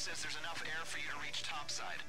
says there's enough air for you to reach topside.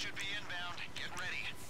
Should be inbound. Get ready.